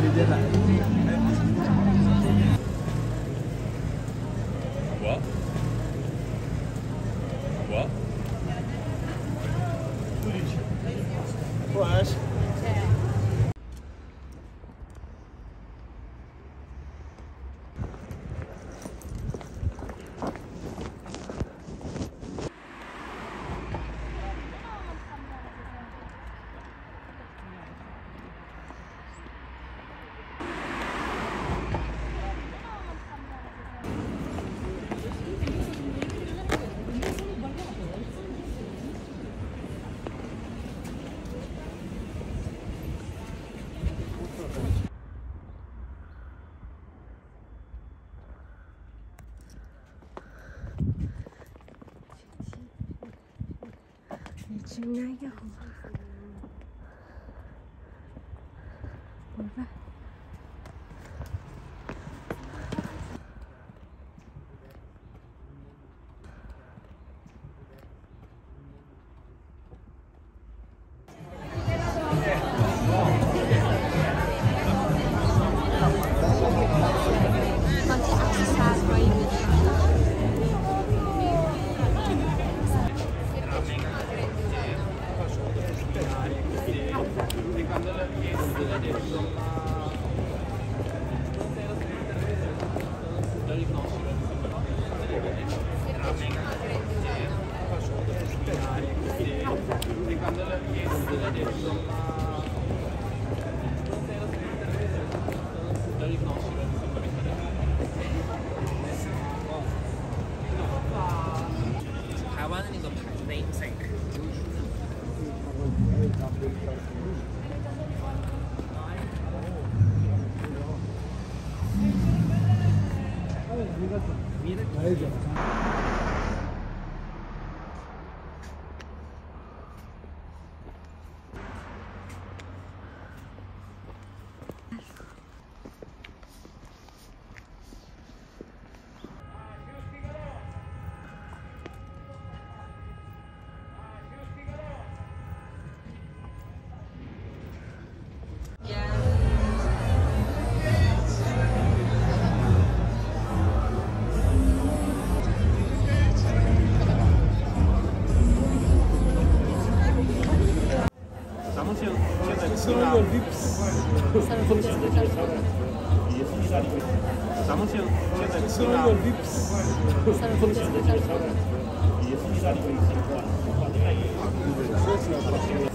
vedere Sandal. Aí, Estamos siendo el VIPS. Estamos siendo el VIPS.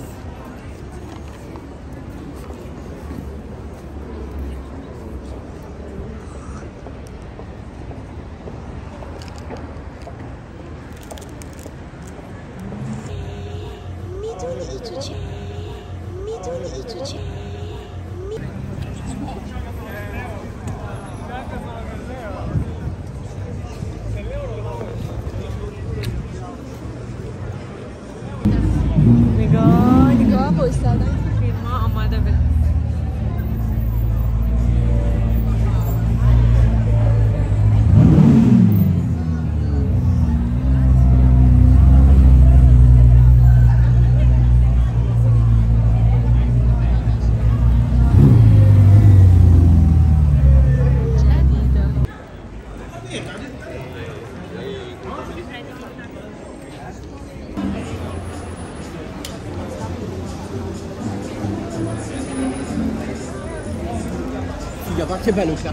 sfigata, eh che bello c'è.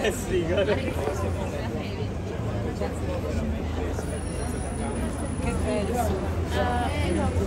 È sfigato. Che bello.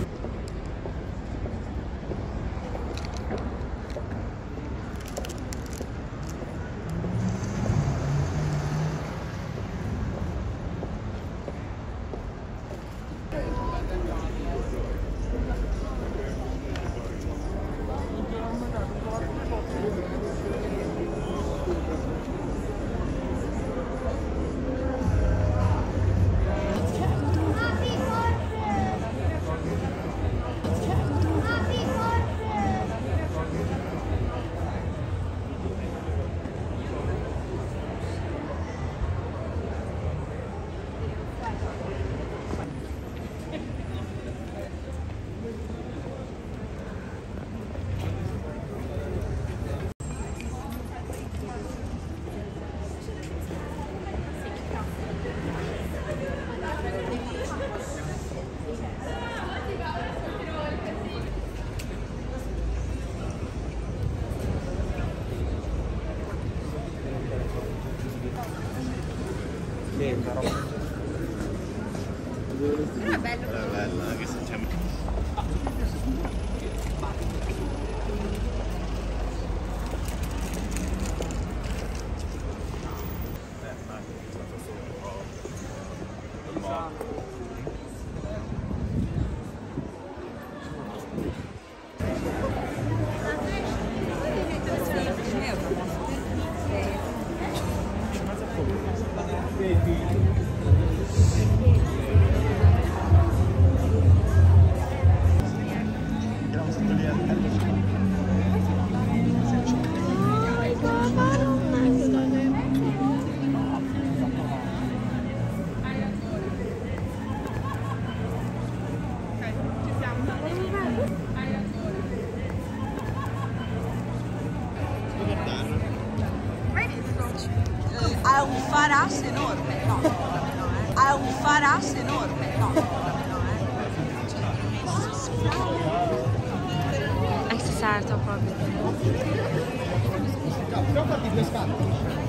pescar.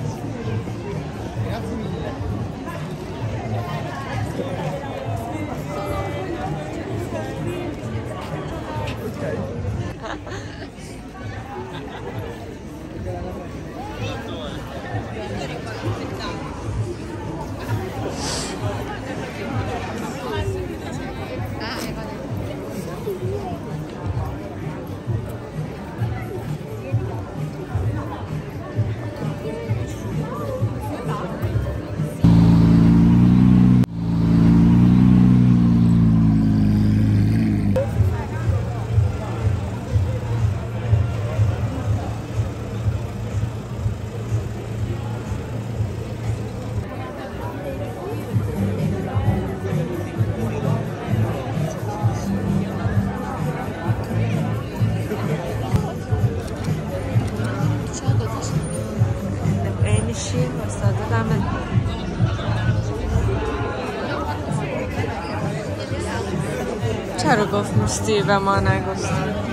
Gostei, mano, gostei.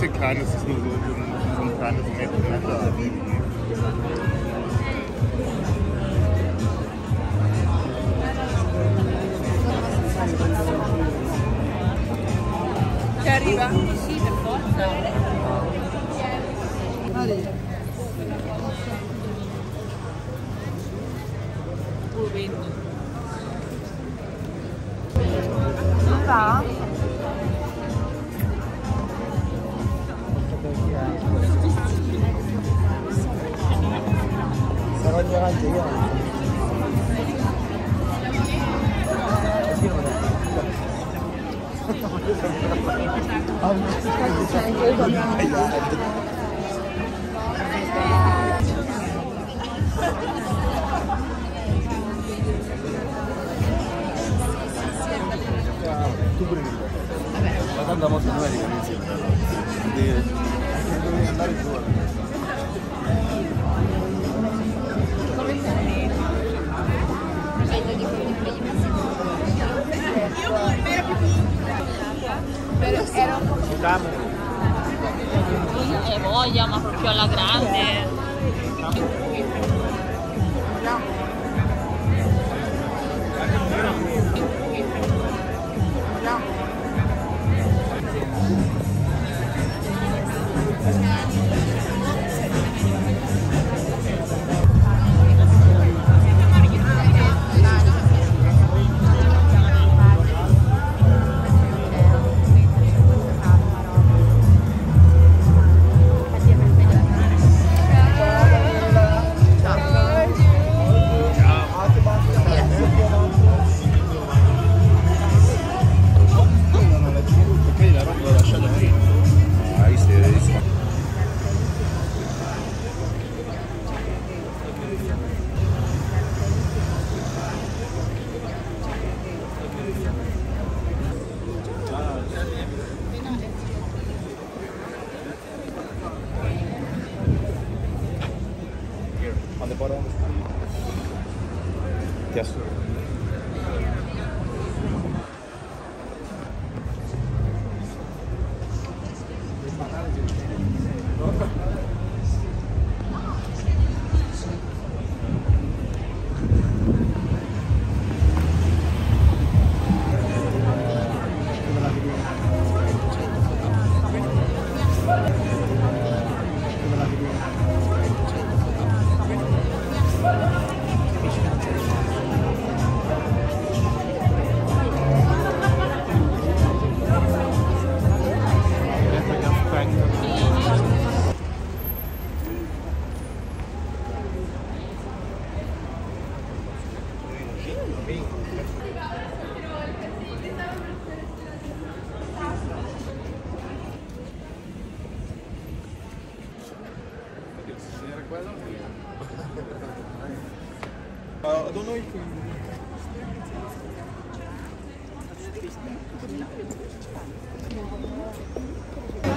Winzig klein, es ist nur so, so, ein- so ein kleines Miteinander. Che arriva? Lì. Ma tanto a volte non è di insieme. Devi devi giù. E voglia, ma proprio alla grande.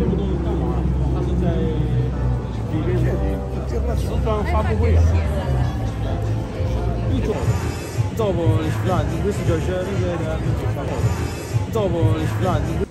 这么多人干嘛？他是在里面现，就那时装发布会啊。一种，照不，徐不是？你不是就是那个那个发布会？照不，是不是？